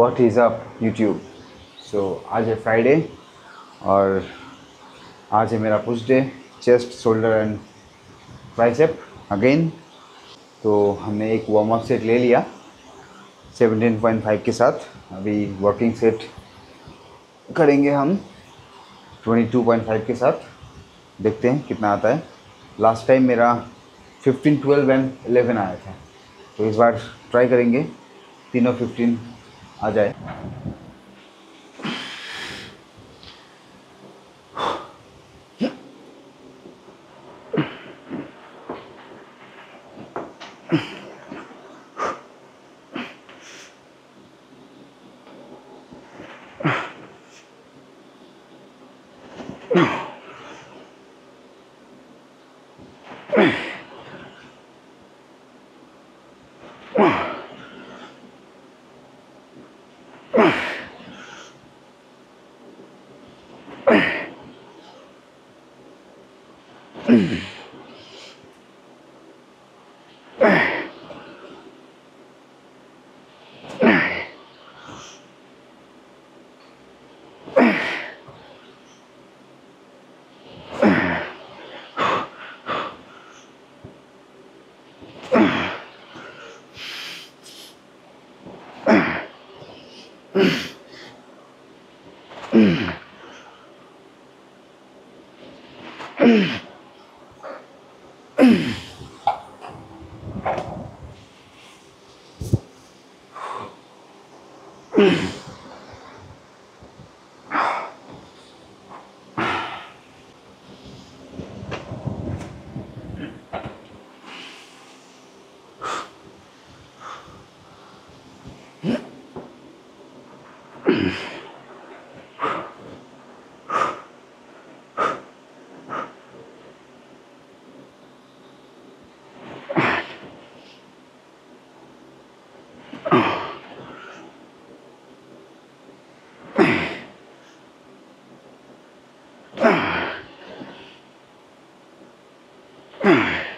What is up YouTube so आज है Friday और आज है मेरा push day chest shoulder and tricep again तो हमने एक वार्म अप सेट ले लिया 17.5 के साथ। अभी वर्किंग सेट करेंगे हम 22.5 के साथ। देखते हैं कितना आता है। लास्ट टाइम मेरा 15, 12 एंड 11 आया था। तो इस बार ट्राई करेंगे तीनों 15 आ जाए। Mm-hmm. Mm.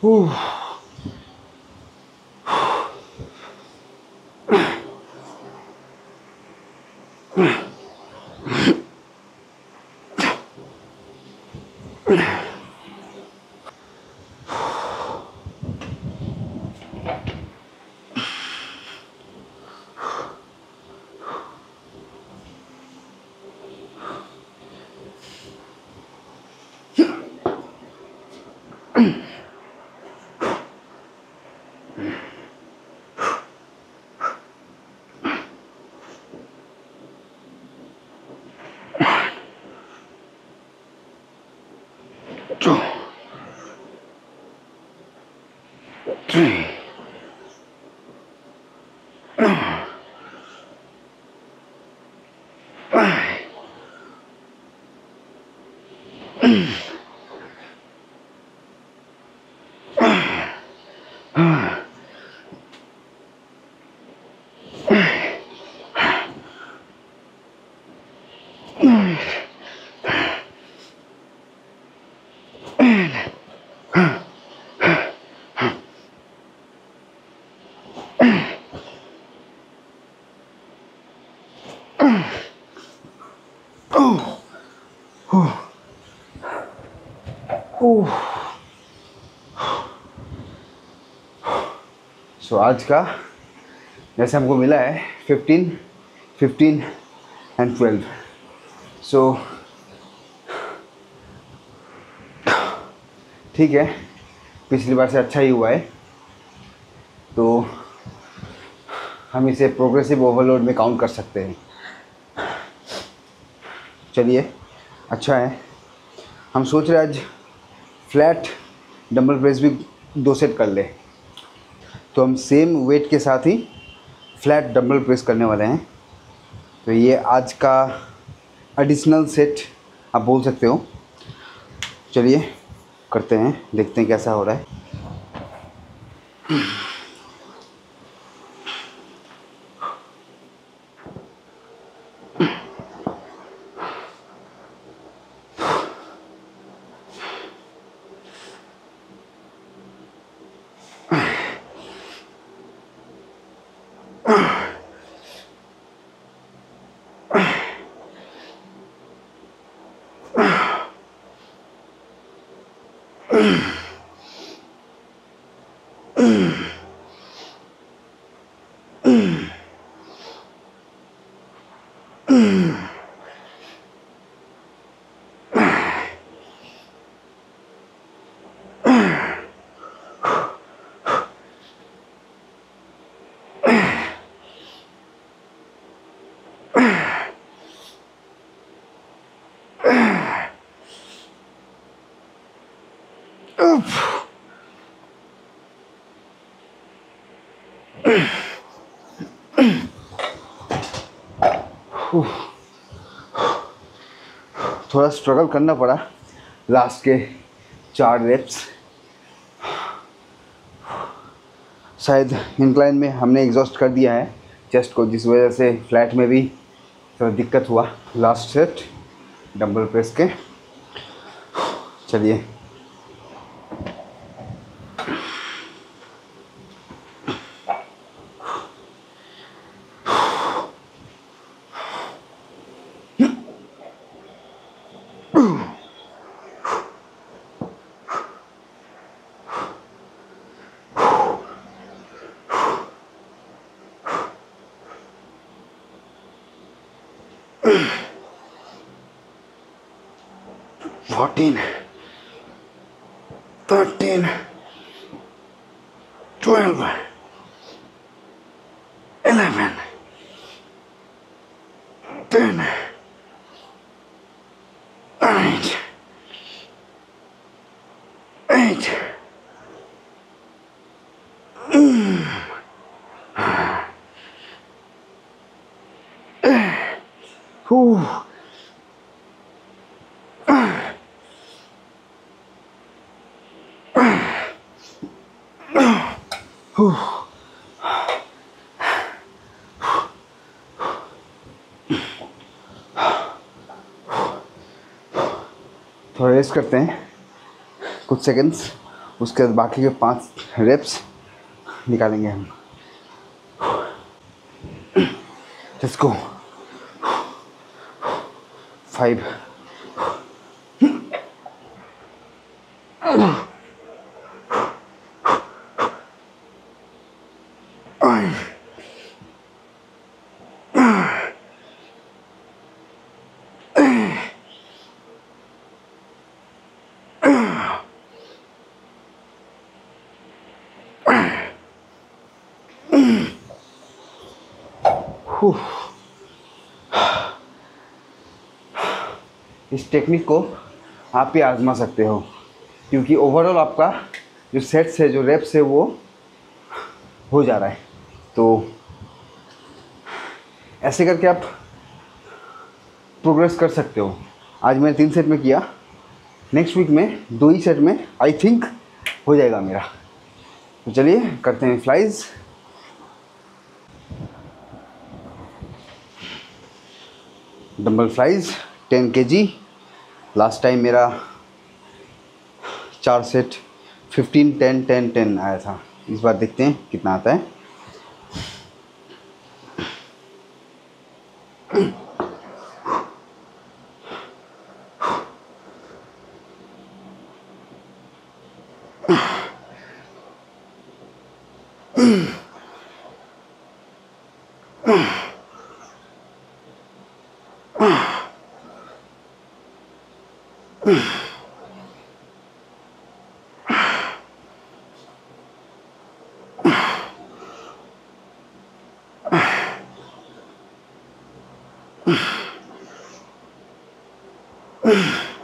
Whew. 中对。सो आज का जैसे हमको मिला है fifteen fifteen and twelve so ठीक है, पिछली बार से अच्छा ही हुआ है। तो हम इसे प्रोग्रेसिव ओवरलोड में काउंट कर सकते हैं। चलिए अच्छा है। हम सोच रहे आज फ्लैट, डंबल प्रेस भी दो सेट कर ले। तो हम सेम वेट के साथ ही फ्लैट डंबल प्रेस करने वाले हैं। तो ये आज का एडिशनल सेट आप बोल सकते हो। चलिए, करते हैं, देखते हैं कैसा हो रहा है। Mm-hmm. थोड़ा स्ट्रगल करना पड़ा लास्ट के चार रेप्स शायद इंक्लाइन में हमने एग्जॉस्ट कर दिया है चेस्ट को, जिस वजह से फ्लैट में भी थोड़ा दिक्कत हुआ। लास्ट सेट डंबल प्रेस के। चलिए। 13, 12, 11, थोड़ा रेस्ट करते हैं। कुछ सेकंड्स उसके बाद बाकी के पाँच रेप्स निकालेंगे हम। गो फाइव इस टेक्निक को आप भी आजमा सकते हो, क्योंकि ओवरऑल आपका जो सेट्स है, जो रेप्स है, वो हो जा रहा है। तो ऐसे करके आप प्रोग्रेस कर सकते हो। आज मैंने तीन सेट में किया। नेक्स्ट वीक में दो ही सेट में आई थिंक हो जाएगा मेरा। तो चलिए करते हैं flies dumbbell fries, ten K G last time मेरा चार set fifteen ten ten ten आया था। इस बार देखते हैं कितना आता है। Ugh.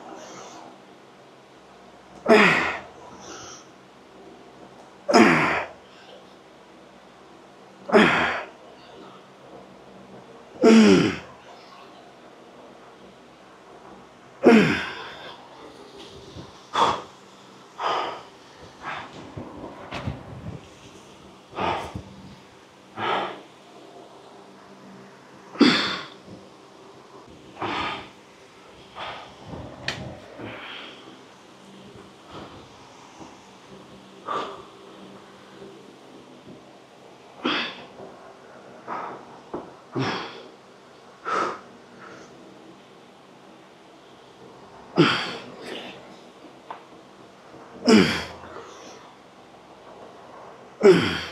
Mm-hmm.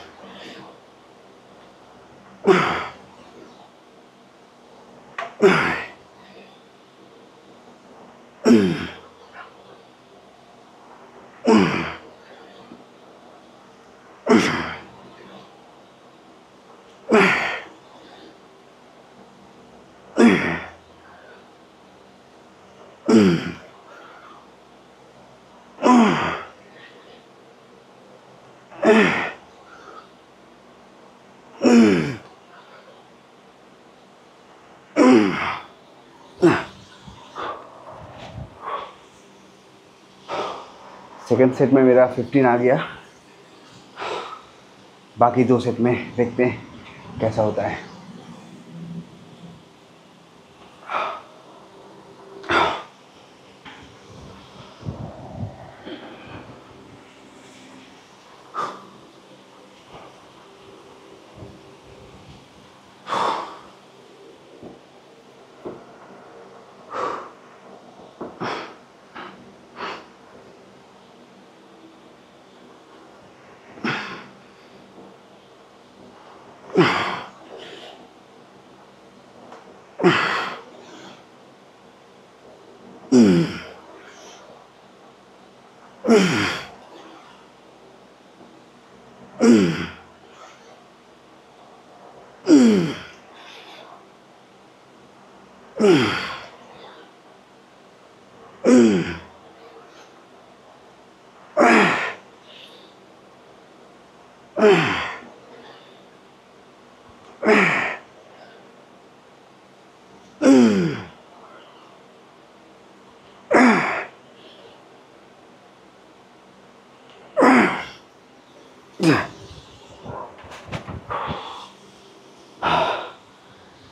सेकेंड सेट में मेरा 15 आ गया। बाकी दो सेट में देखते हैं कैसा होता है। Mm.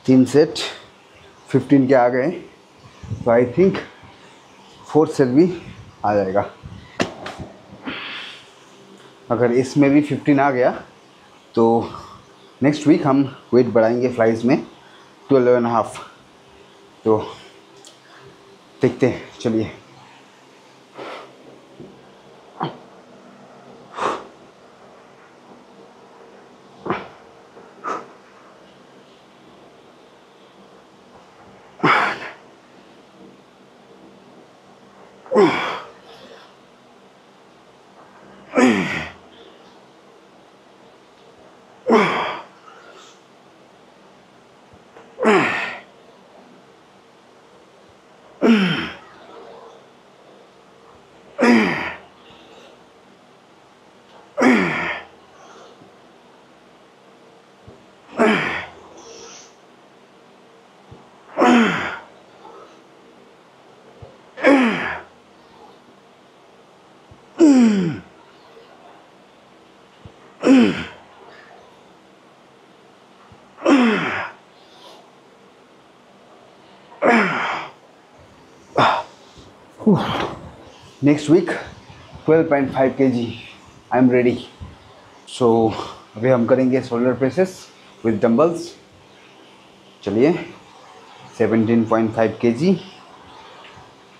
तीन सेट फिफ्टीन के आ गए तो आई थिंक फोर्थ सेट भी आ जाएगा। अगर इसमें भी फिफ्टीन आ गया तो नेक्स्ट वीक हम वेट बढ़ाएँगे फ्लाइज में ट्वेल्व एंड हाफ़ तो देखते हैं, चलिए। Mm-hmm. नेक्स्ट वीक 12.5 के जी आई एम रेडी सो अभी हम करेंगे शोल्डर प्रेसेस विद डम्बल्स चलिए. 17.5 के जी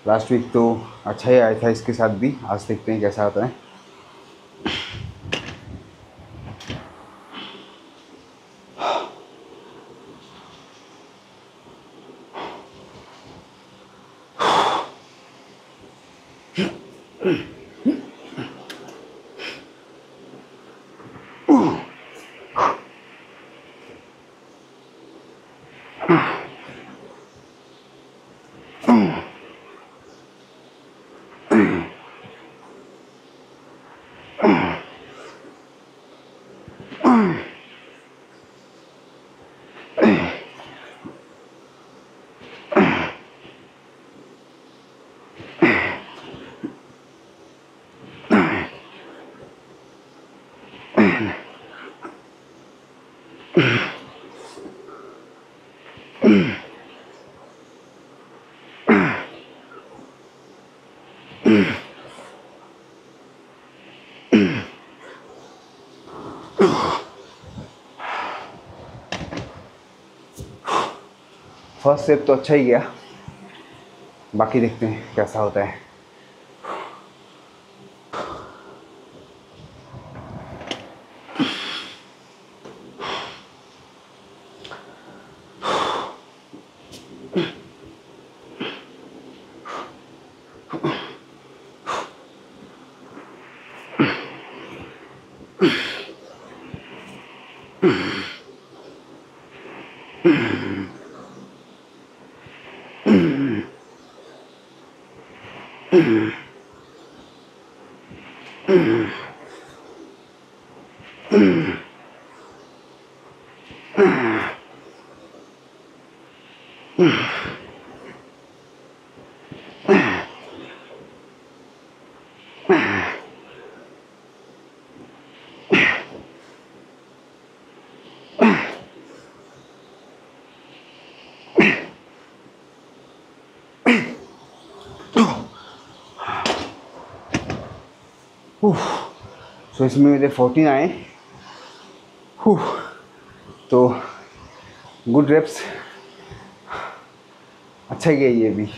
लास्ट वीक तो अच्छा ही आया था इसके साथ भी. आज देखते हैं कैसा आता है. फ़र्स्ट सेप तो अच्छा ही गया। बाकी देखते हैं कैसा होता है। Mm-hmm. सो इसमें मेरे फोर्टीन आए। तो गुड रेप्स अच्छा गया ये भी।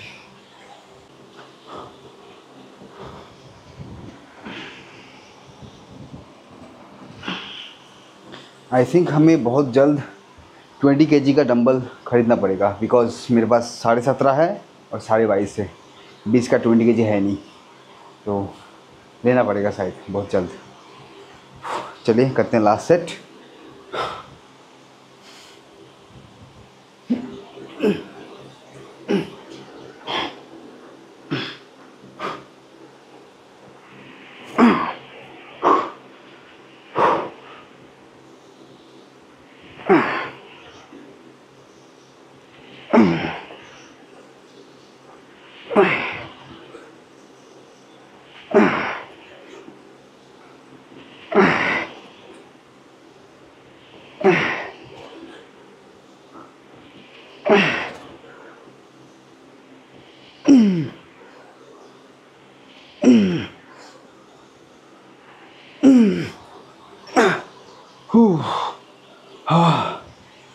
आई थिंक हमें बहुत जल्द ट्वेंटी के का डंबल ख़रीदना पड़ेगा बिकॉज़ मेरे पास साढ़े सत्रह है और साढ़े बाईस है। बीस का ट्वेंटी के है नहीं। तो लेना पड़ेगा शायद बहुत जल्द। चलिए करते हैं लास्ट सेट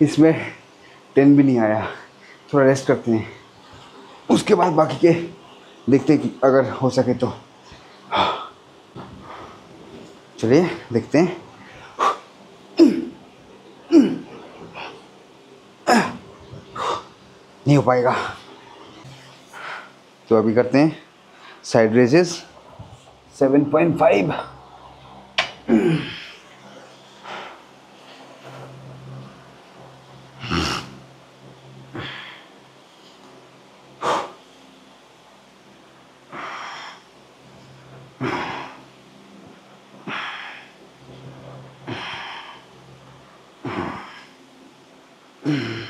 इसमें टेन भी नहीं आया। थोड़ा रेस्ट करते हैं। उसके बाद बाकी के देखते हैं कि अगर हो सके तो। चलिए, देखते हैं। नहीं हो पाएगा। तो अभी करते हैं। Side raises 7.5 Mm.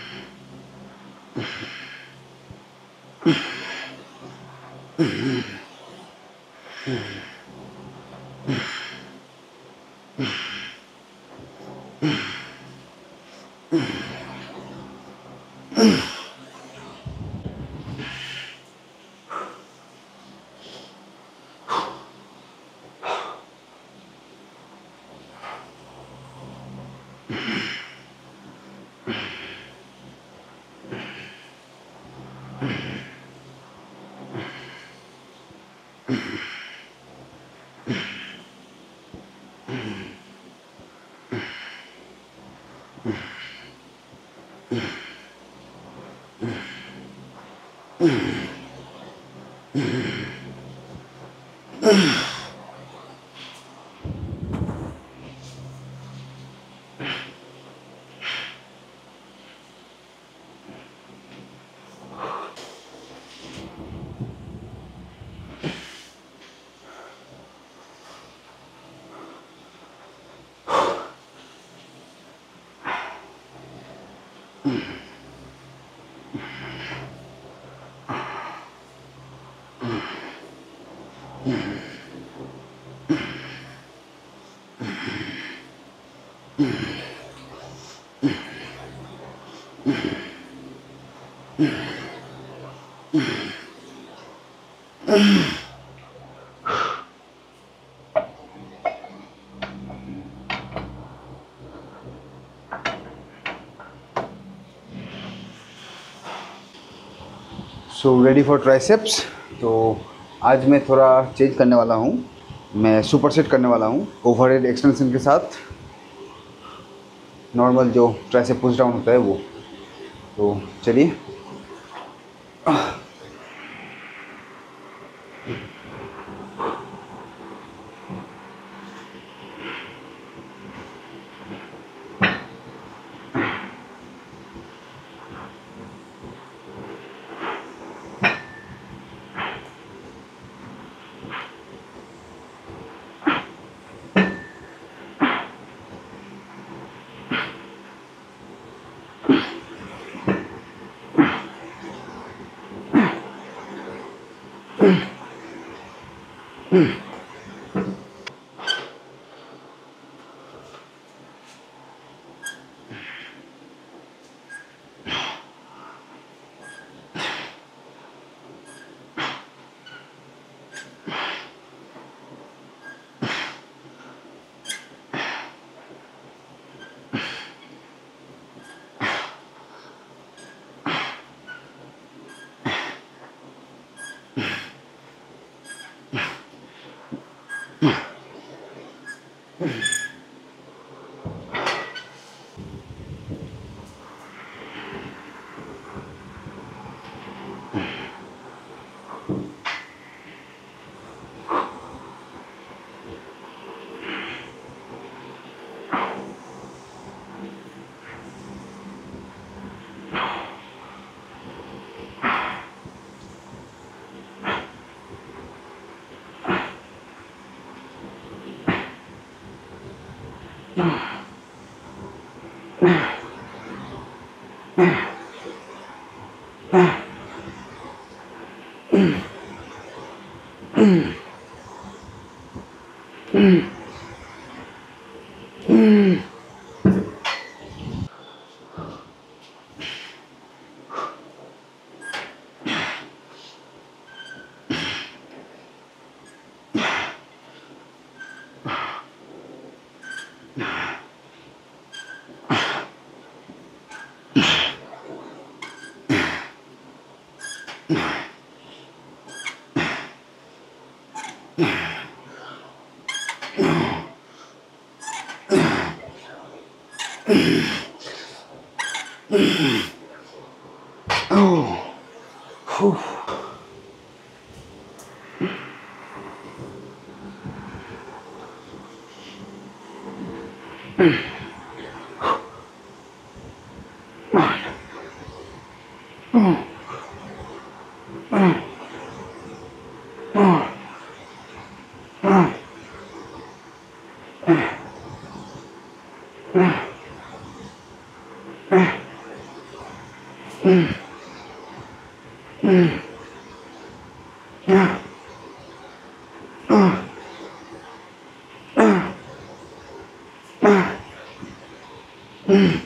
Mm-hmm. So ready for triceps तो आज मैं थोड़ा चेंज करने वाला हूँ। मैं सुपर सेट करने वाला हूँ ओवरहेड एक्सटेंशन के साथ। नॉर्मल जो ट्राइसेप पुश डाउन होता है वो। तो चलिए। Ah. Mm-hmm. Mm-hmm.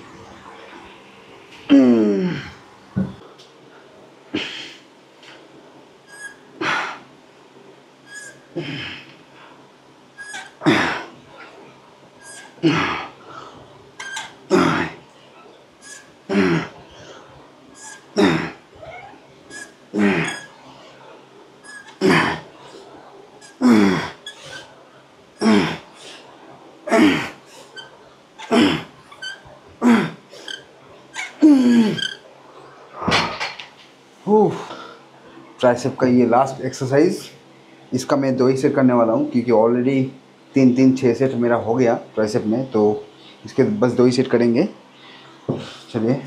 ट्राइसेप का ये लास्ट एक्सरसाइज इसका मैं दो ही सेट करने वाला हूँ, क्योंकि ऑलरेडी तीन तीन छः सेट मेरा हो गया ट्राइसेप में तो इसके बस दो ही सेट करेंगे चलिए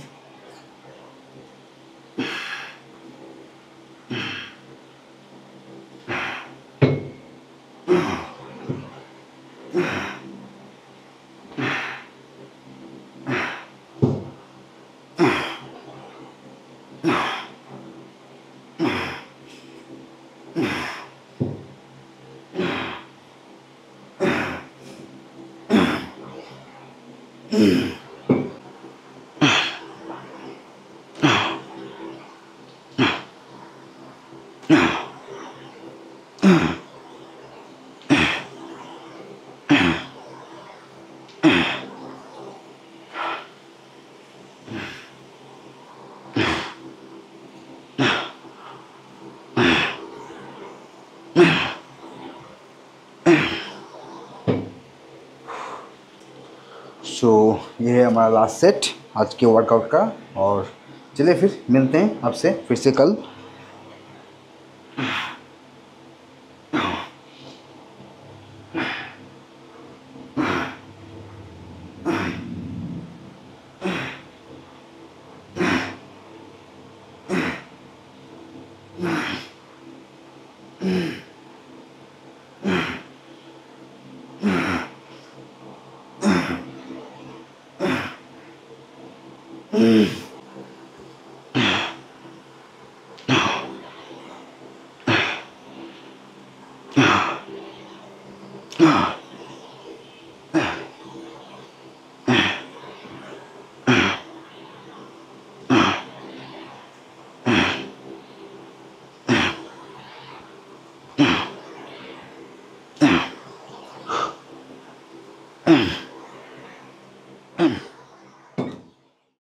No. Mm-hmm. सो ये है हमारा लास्ट सेट आज के वर्कआउट का। और चलिए फिर मिलते हैं आपसे फिर से कल। Mm. Mm.